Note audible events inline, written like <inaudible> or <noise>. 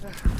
Yeah. <laughs>